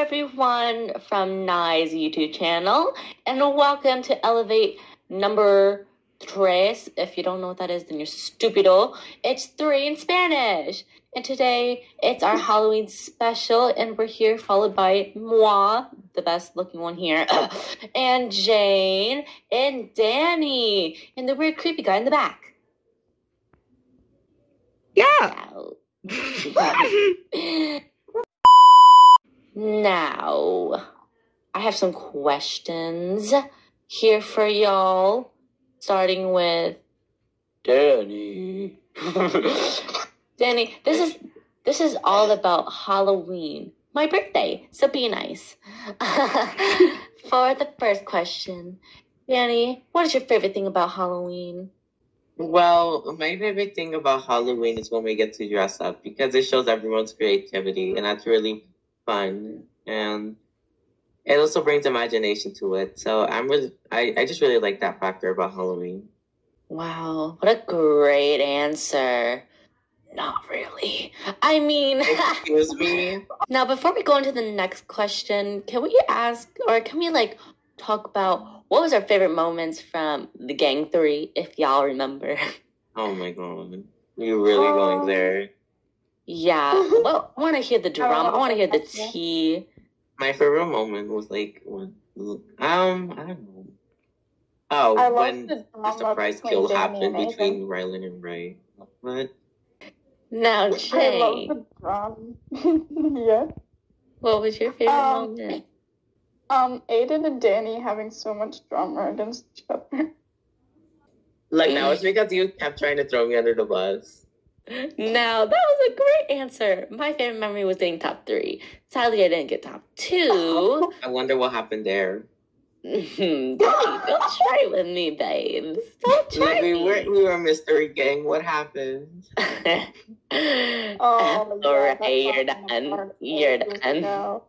everyone from Naya's YouTube channel, and welcome to Elevate number tres. If you don't know what that is, then you're stupido. It's three in Spanish. And today it's our Halloween special, and we're here followed by moi, the best looking one here, and Jayne, and Danny, and the weird creepy guy in the back. Yeah. Now, I have some questions here for y'all, starting with Danny. Danny, this is this is all about Halloween, my birthday. So be nice. for the first question, Danny, what is your favorite thing about Halloween? Well, my favorite thing about Halloween is when we get to dress up because it shows everyone's creativity and that's really fun and it also brings imagination to it. So I'm really, I, I just really like that factor about Halloween. Wow, what a great answer. Not really. I mean, Excuse me. now before we go into the next question, can we ask or can we like talk about what was our favorite moments from the Gang Three, if y'all remember? Oh my god, you're really going oh. there. Yeah, well, I want to hear the drama. I want to hear the tea. My favorite moment was like when, um, I don't know. Oh, I when the the surprise between kill Danny happened between Rylan and Ray. What? Now, I love Jay, the drama. yeah. what was your favorite Um, moment? Um, Aiden and Danny having so much drama against each other. Like now it's because you kept trying to throw me under the bus. Now, that was a great answer. My favorite memory was getting top three. Sadly, I didn't get top two. I wonder what happened there. Danny, don't try with me, babes. Don't try Like we me. were we were mystery gang. What happened? Oh, All yeah, right, that's you're done. apart You're done. ago.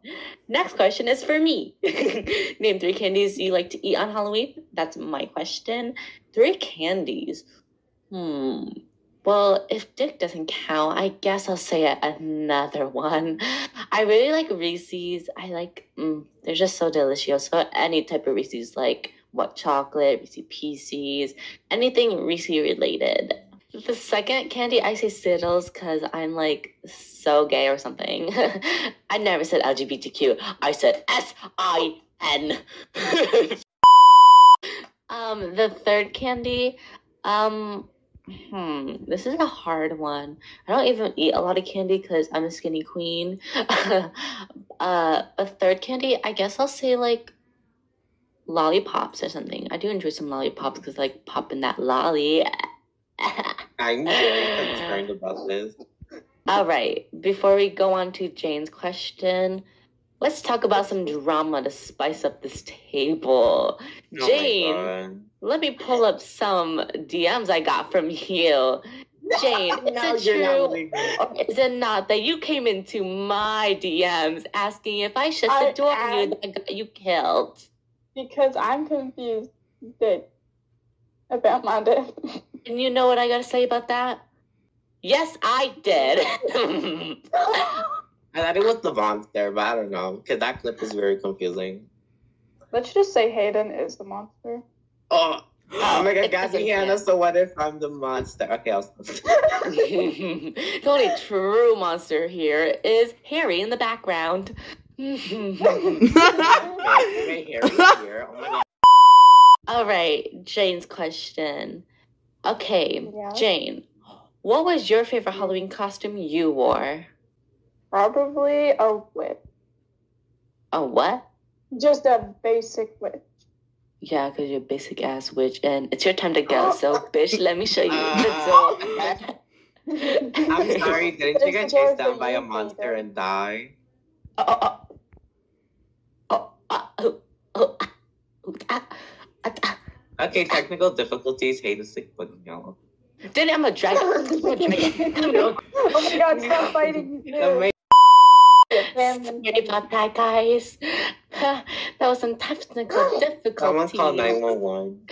Next question is for me. Name three candies you like to eat on Halloween. That's my question. Three candies. Hmm. Well, if Dick doesn't count, I guess I'll say another one. I really like Reese's. I like, mm, they're just so delicious. So any type of Reese's, like what chocolate, Reese's Pieces, anything Reese related. The second candy, I say Skittles because I'm like so gay or something. I never said LGBTQ. I said S I N. Um, the third candy, um, hmm, this is a hard one. I don't even eat a lot of candy because I'm a skinny queen. uh, a third candy, I guess I'll say like lollipops or something. I do enjoy some lollipops because like popping that lolly. I'm very concerned about this. All right, before we go on to Jayne's question, let's talk about some drama to spice up this table. Oh Jayne. God. Let me pull up some DMs I got from you. Jayne, is No, it not true or is it not that you came into my DMs asking if I shut the I door on you that got you killed? Because I'm confused that about my death. And you know what I gotta say about that? Yes, I did. I thought it was the monster, but I don't know because that clip is very confusing. Let's just say Hayden is the monster. Oh, oh my god, It Gabby doesn't Hannah. So what if I'm the monster? Okay, I'll stop. the only true monster here is Harry in the background. Okay, Harry here. My god. All right, Jayne's question. Okay, Yeah. Jayne, what was your favorite Halloween costume you wore? Probably a witch. A what? Just a basic witch. Yeah, because you're a basic ass witch, and it's your time to go. So, bitch, let me show you the Uh, door. I'm sorry, didn't you get It's the door chased down by a monster and die? Oh, oh, oh, oh, oh, oh, oh, ah, ah, ah. Okay, technical difficulties. Hate a sick fucking yellow. Then I'm a dragon. I'm a dragon. oh my god, stop fighting The you. main- Sorry about that, guys. that was some technical Someone call 911.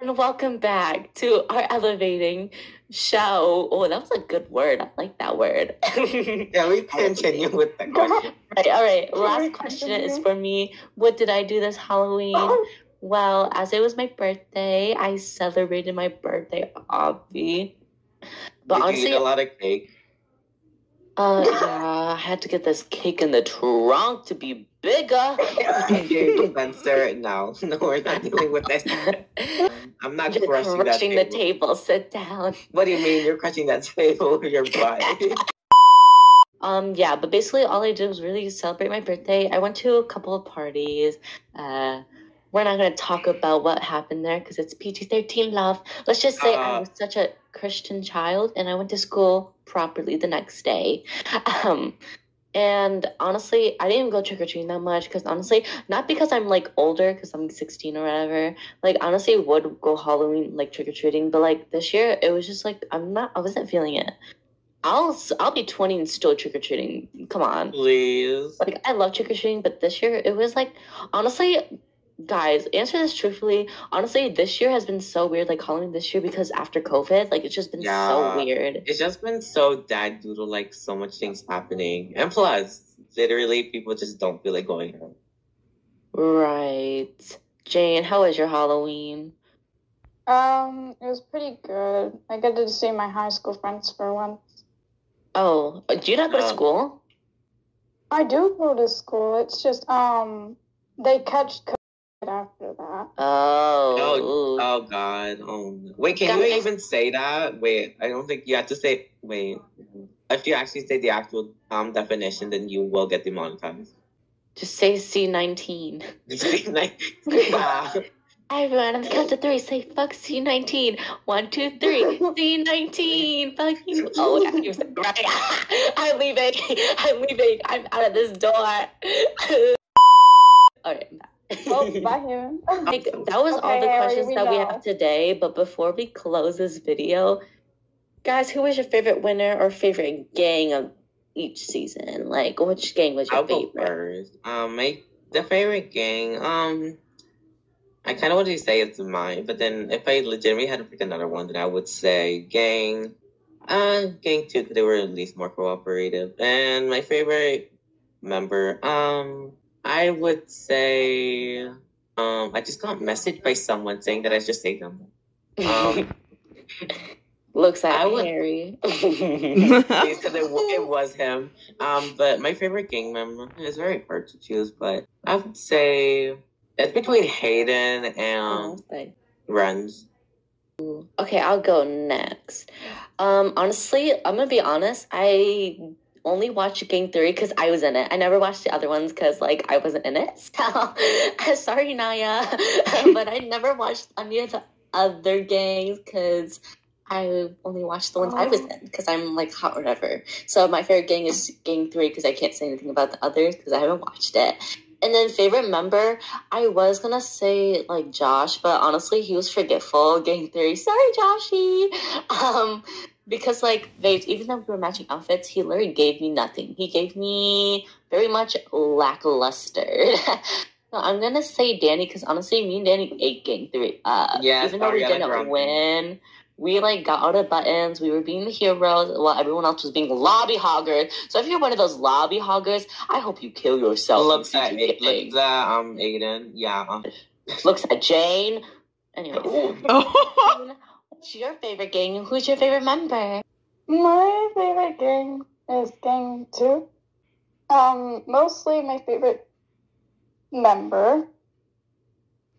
And welcome back to our elevating show. Oh, that was a good word. I like that word. right, Yeah, we continue with the question. all right. Sorry, Last question is for me. What did I do this Halloween? Well, as it was my birthday, I celebrated my birthday, obvi. But Did you honestly, eat a lot of cake? uh, yeah, I had to get this cake in the trunk to be bigger. Spencer, no, no, we're not dealing with this. I'm not You're crushing, that the table. table. Sit down. What do you mean you're crushing that table with your butt? Um, yeah, but basically all I did was really celebrate my birthday. I went to a couple of parties. Uh, we're not gonna talk about what happened there because it's PG thirteen love. Let's just say I Uh. was such a Christian child, and I went to school properly the next day. Um, and honestly, I didn't go trick or treating that much because honestly, not because I'm like older, because I'm sixteen or whatever. Like honestly, would go Halloween like trick or treating, but like this year, it was just like I'm not. I wasn't feeling it. I'll I'll be twenty and still trick or treating. Come on. Please. Like I love trick or treating, but this year it was like honestly, guys, answer this truthfully. Honestly, this year has been so weird. Like Halloween this year because after COVID, like it's just been Yeah. so weird. It's just been so dead due to like so much things happening. And plus, literally, people just don't feel like going out. Right. Jayne, how was your Halloween? Um, it was pretty good. I got to see my high school friends for once. Oh, do you not go to Uh, school? I do go to school. It's just um, they catch COVID after that. Oh. Oh God. Oh. no. Wait, can Guys- you even say that? Wait, I don't think you have to say. Wait. If you actually say the actual um definition, then you will get demonetized. Just say C nineteen. like, yeah. Hi everyone, on the count of three, say fuck C nineteen. One, two, three, C nineteen. Fuck you. Oh, yeah, you said right. I'm leaving. I'm leaving. I'm out of this door. Alright. Oh, bye, Human. Like, that was all the Harry, questions we that we have today. But before we close this video, guys, who was your favorite winner or favorite gang of each season? Like, which gang was your I'll go favorite? first. Um, my the favorite gang. Um, I kind of want to say it's mine, but then if I legitimately had to pick another one, then I would say gang. Uh, gang two because they were at least more cooperative. And my favorite member. Um, I would say. Um, I just got messaged by someone saying that I should say them. Um, Looks like I would- Harry. because it, it was him. Um, but my favorite gang member is very hard to choose, but I would say it's between Hayden and Okay. Runs. Okay, I'll go next. Um, honestly, I'm gonna be honest. I only watched Gang Three because I was in it. I never watched the other ones because like I wasn't in it. So sorry, Naya, but I never watched any of the other gangs because I only watched the ones I was in because I'm like hot or whatever. So my favorite gang is Gang Three because I can't say anything about the others because I haven't watched it. And then favorite member, I was gonna say like Josh, but honestly, he was forgetful. Gang Three, sorry, Joshy. Um, because like they, even though we were matching outfits, he literally gave me nothing. He gave me very much lackluster. so I'm gonna say Danny because honestly, me and Danny ate Gang Three. Uh, Yeah, even though we didn't Grande. win. We like got all the buttons. We were being the heroes while everyone else was being lobby hoggers. So if you're one of those lobby hoggers, I hope you kill yourself. Looks at in looks at um Aiden. Yeah. Looks at Jayne. Anyways, Oh. what's your favorite gang? Who's your favorite member? My favorite gang is Gang Two. Um, mostly my favorite member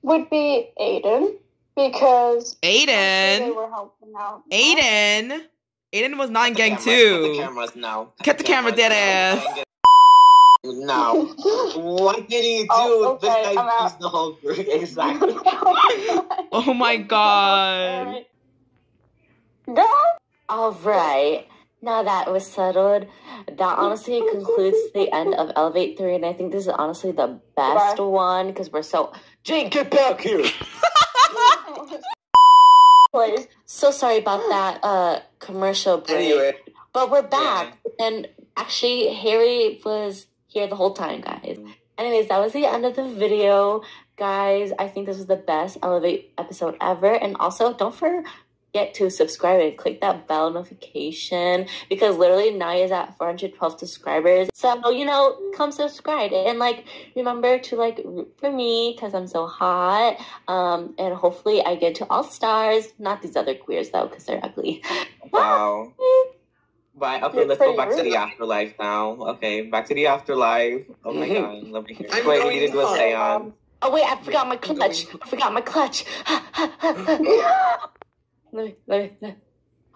would be Aiden because Aiden they Aiden. were helping out. Aiden. Aiden was not in gang cameras, Cut the two. cameras now. Cut the camera, dead ass. now. No. What did he do? Oh, okay, this guy out. used the whole group. Exactly. Oh my god. Alright. All right. Now that was settled, that honestly concludes the end of Elevate 3. And I think this is honestly the best Goodbye. one because we're so. Jayne, get back here! Please. So sorry about that uh, commercial break. anyway, But we're back. And actually, Harry was here the whole time, guys. anyways, that was the end of the video. Guys, I think this was the best Elevate episode ever. And also, don't forget to subscribe and click that bell notification because literally Naya's at 412 subscribers. So, you know, come subscribe and like remember to like root for me because I'm so hot. Um, and hopefully I get to all stars, not these other queers though, because they're ugly. Wow. Bye. Okay, let's go back to the afterlife now. Okay, back to the afterlife. Oh my god, let me hear. I'm Wait, we need to do a home. seance. Oh wait, I forgot my clutch. I forgot my clutch. let me, let me, let me.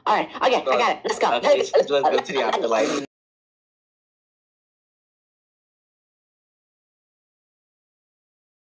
All right, okay, I got it. Let's go. Okay, let's go to the afterlife.